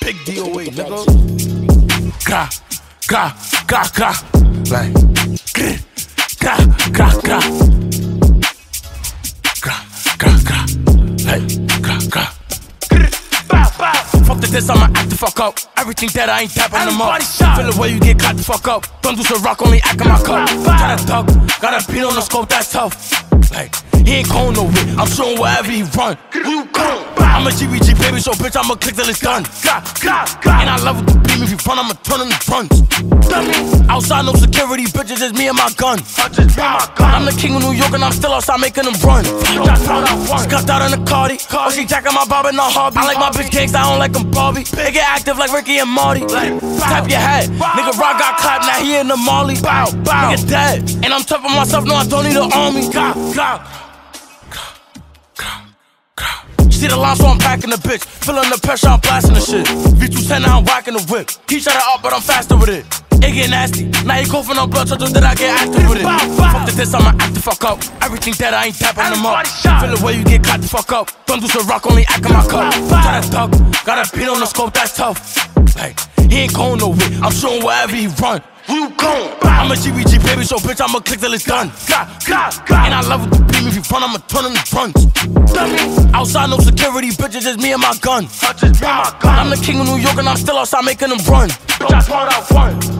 Big DOA, nigga. Gra, gra, gra, gra. Like, gra, gra, gra. Gra, gra, gra. Like, gra, gra. Fuck the diss, I'ma act the fuck up. Everything that I ain't tapping them up. Feel the way you get caught the fuck up. Don't do some rock, only act in my cup. Try to duck, got a beat on the scope, that's tough. Like, he ain't going nowhere. I'm showing wherever he run. Who you going? I'm a GBG baby, so bitch, I'ma click till it's done. Gah, gah, gah. And I love it the beam. If you front, I'ma turn on the fronts. Outside, no security, bitches, just me and my gun. I'm the king of New York, and I'm still outside making them run. Scuffed out in the Cardi. Oh, she jacking my bob and not hobby. I like my bitch cakes, I don't like them Barbie. They get active like Ricky and Marty. Tap your head. Nigga Rock got clapped, now he in the Molly. Bow, bow. Nigga dead. And I'm tough on myself, no, I don't need an army. Gah, gah. See the line, so I'm packing the bitch. Feeling the pressure, I'm blasting the shit. V210, now I'm whacking the whip. He shut it up, but I'm faster with it. It get nasty. Now he coughing on blood, so that I get active with it. Fuck the diss, I'ma act the fuck up. Everything that I ain't tapping them up. Feel the way you get caught the fuck up. Don't do some rock, only act in my cup. Try to duck, got a beat on the scope, that's tough. Like, he ain't going nowhere. I'm showing wherever he run. You going? I'm a GBG baby, so bitch, I'ma click till it's done. And I love it the beam. If you front, I'ma turn on the fronts. Outside, no security, bitches, just me and my gun. I'm the king of New York, and I'm still outside making them run. That's what I want.